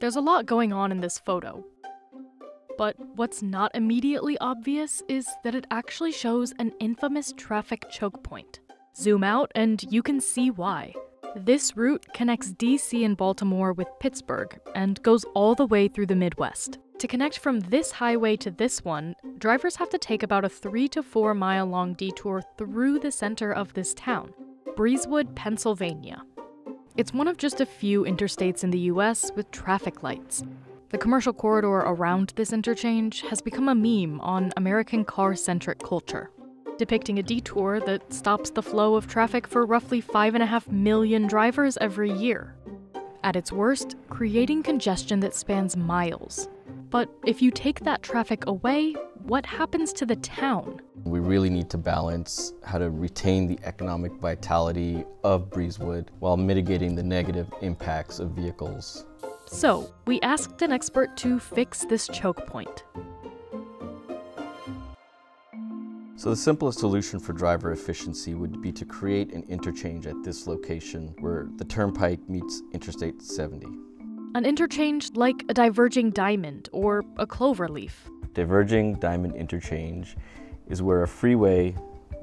There's a lot going on in this photo. But what's not immediately obvious is that it actually shows an infamous traffic choke point. Zoom out and you can see why. This route connects DC and Baltimore with Pittsburgh and goes all the way through the Midwest. To connect from this highway to this one, drivers have to take about a 3 to 4 mile long detour through the center of this town, Breezewood, Pennsylvania. It's one of just a few interstates in the US with traffic lights. The commercial corridor around this interchange has become a meme on American car centric culture depicting a detour that stops the flow of traffic for roughly 5.5 million drivers every year. At its worst, creating congestion that spans miles. But if you take that traffic away, what happens to the town? We really need to balance how to retain the economic vitality of Breezewood while mitigating the negative impacts of vehicles. So, we asked an expert to fix this choke point. So the simplest solution for driver efficiency would be to create an interchange at this location where the turnpike meets Interstate 70. An interchange like a diverging diamond or a clover leaf. Diverging diamond interchange is where a freeway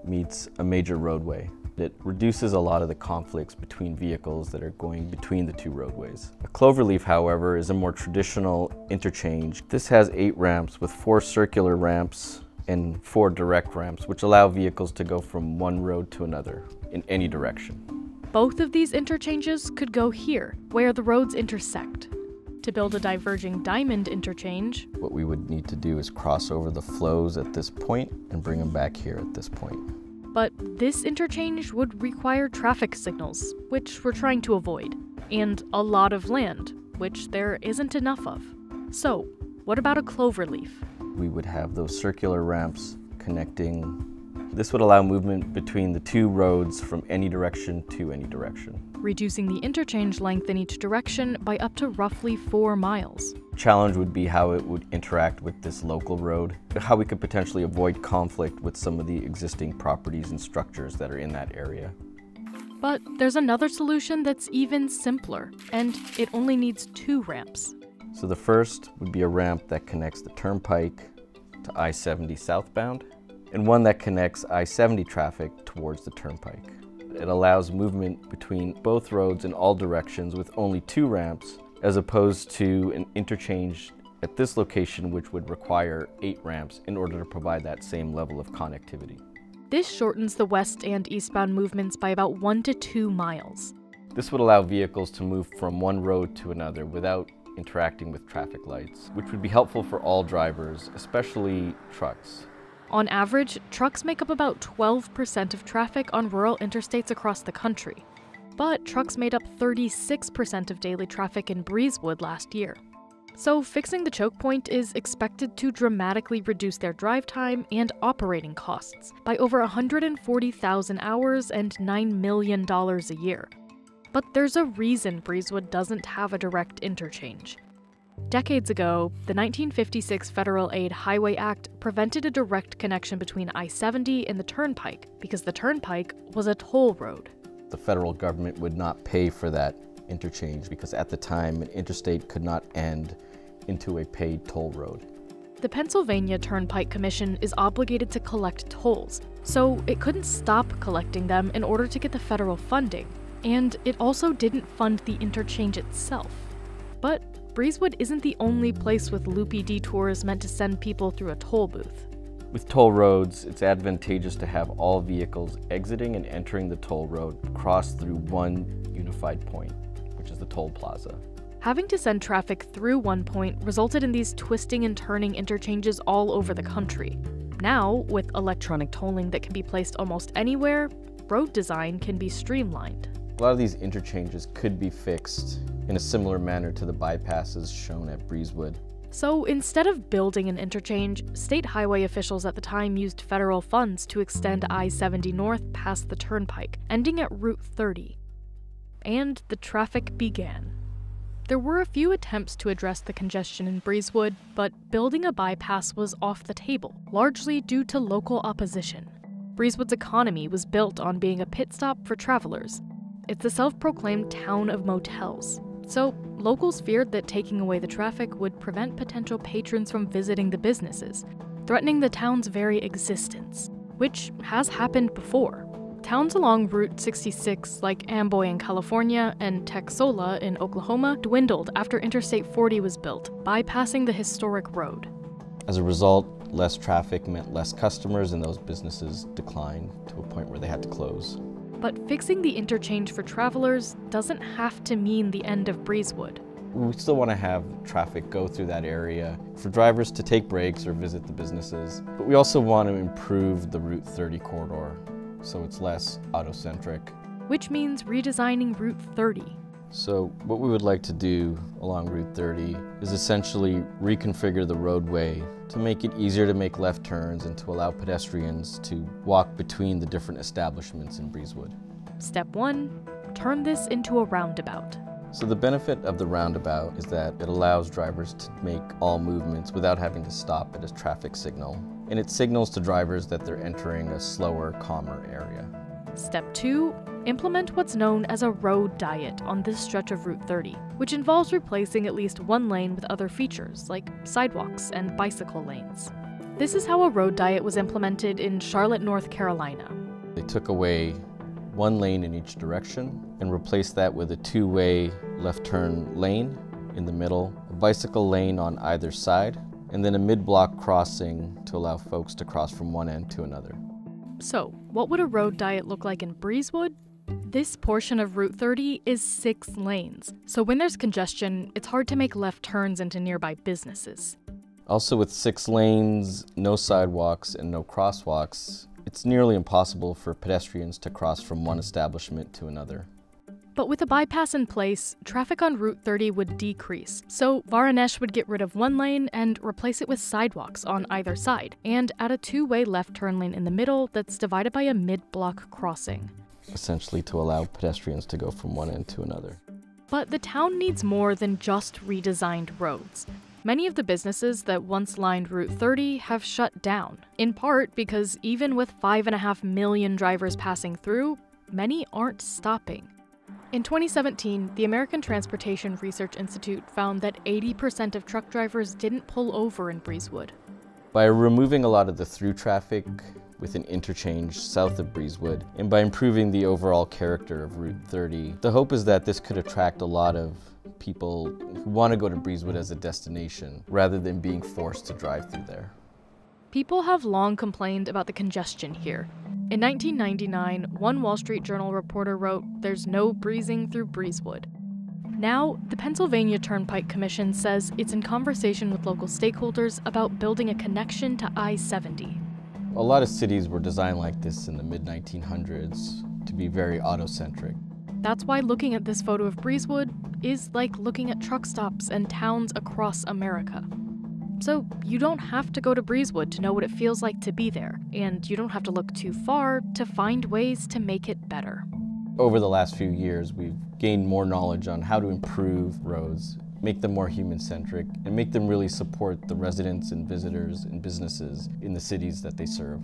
meets a major roadway. It reduces a lot of the conflicts between vehicles that are going between the two roadways. A cloverleaf, however, is a more traditional interchange. This has eight ramps with four circular ramps and four direct ramps, which allow vehicles to go from one road to another in any direction. Both of these interchanges could go here, where the roads intersect. To build a diverging diamond interchange, what we would need to do is cross over the flows at this point and bring them back here at this point. But this interchange would require traffic signals, which we're trying to avoid, and a lot of land, which there isn't enough of. So, what about a cloverleaf? we would have those circular ramps connecting. This would allow movement between the two roads from any direction to any direction. Reducing the interchange length in each direction by up to roughly four miles. Challenge would be how it would interact with this local road, how we could potentially avoid conflict with some of the existing properties and structures that are in that area. But there's another solution that's even simpler, and it only needs two ramps. So the first would be a ramp that connects the turnpike to I-70 southbound, and one that connects I-70 traffic towards the turnpike. It allows movement between both roads in all directions with only two ramps, as opposed to an interchange at this location which would require eight ramps in order to provide that same level of connectivity. This shortens the west and eastbound movements by about one to two miles. This would allow vehicles to move from one road to another without interacting with traffic lights, which would be helpful for all drivers, especially trucks. On average, trucks make up about 12% of traffic on rural interstates across the country. But trucks made up 36% of daily traffic in Breezewood last year. So, fixing the choke point is expected to dramatically reduce their drive time and operating costs by over 140,000 hours and $9 million a year, but there's a reason Breezewood doesn't have a direct interchange. Decades ago, the 1956 Federal Aid Highway Act prevented a direct connection between I 70 and the Turnpike because the Turnpike was a toll road. The federal government would not pay for that interchange because at the time, an interstate could not end into a paid toll road. The Pennsylvania Turnpike Commission is obligated to collect tolls, so it couldn't stop collecting them in order to get the federal funding. And it also didn't fund the interchange itself. But Breezewood isn't the only place with loopy detours meant to send people through a toll booth. With toll roads, it's advantageous to have all vehicles exiting and entering the toll road cross through one unified point, which is the toll plaza. Having to send traffic through one point resulted in these twisting and turning interchanges all over the country. Now, with electronic tolling that can be placed almost anywhere, road design can be streamlined. A lot of these interchanges could be fixed in a similar manner to the bypasses shown at Breezewood. So instead of building an interchange, state highway officials at the time used federal funds to extend I 70 north past the turnpike, ending at Route 30. And the traffic began. There were a few attempts to address the congestion in Breezewood, but building a bypass was off the table, largely due to local opposition. Breezewood's economy was built on being a pit stop for travelers, it's the self proclaimed town of motels. So, locals feared that taking away the traffic would prevent potential patrons from visiting the businesses, threatening the town's very existence, which has happened before. Towns along Route 66, like Amboy in California and Texola in Oklahoma, dwindled after Interstate 40 was built, bypassing the historic road. As a result, less traffic meant less customers, and those businesses declined to a point where they had to close. But fixing the interchange for travelers doesn't have to mean the end of Breezewood. We still want to have traffic go through that area for drivers to take breaks or visit the businesses. But we also want to improve the Route 30 corridor so it's less auto-centric. Which means redesigning Route 30. So what we would like to do along Route 30 is essentially reconfigure the roadway to make it easier to make left turns and to allow pedestrians to walk between the different establishments in Breezewood. Step 1. Turn this into a roundabout. So the benefit of the roundabout is that it allows drivers to make all movements without having to stop at a traffic signal. And it signals to drivers that they're entering a slower, calmer area. Step 2. Implement what's known as a road diet on this stretch of Route 30, which involves replacing at least one lane with other features, like sidewalks and bicycle lanes. This is how a road diet was implemented in Charlotte, North Carolina. They took away one lane in each direction and replaced that with a two-way left turn lane in the middle, a bicycle lane on either side, and then a mid-block crossing to allow folks to cross from one end to another. So, what would a road diet look like in Breezewood? This portion of Route 30 is six lanes, so when there's congestion, it's hard to make left turns into nearby businesses. Also, with six lanes, no sidewalks, and no crosswalks, it's nearly impossible for pedestrians to cross from one establishment to another. But with a bypass in place, traffic on Route 30 would decrease, so Varanesh would get rid of one lane and replace it with sidewalks on either side, and add a two way left turn lane in the middle that's divided by a mid block crossing. Essentially, to allow pedestrians to go from one end to another. But the town needs more than just redesigned roads. Many of the businesses that once lined Route 30 have shut down, in part because even with 5.5 million drivers passing through, many aren't stopping. In 2017, the American Transportation Research Institute found that 80% of truck drivers didn't pull over in Breezewood. By removing a lot of the through traffic with an interchange south of Breezewood, and by improving the overall character of Route 30, the hope is that this could attract a lot of people who want to go to Breezewood as a destination, rather than being forced to drive through there. People have long complained about the congestion here, in 1999, one Wall Street Journal reporter wrote, There's no breezing through Breezewood. Now, the Pennsylvania Turnpike Commission says it's in conversation with local stakeholders about building a connection to I 70. A lot of cities were designed like this in the mid 1900s to be very auto-centric. That's why looking at this photo of Breezewood is like looking at truck stops and towns across America. So you don't have to go to Breezewood to know what it feels like to be there, and you don't have to look too far to find ways to make it better. Over the last few years, we've gained more knowledge on how to improve roads, make them more human-centric, and make them really support the residents and visitors and businesses in the cities that they serve.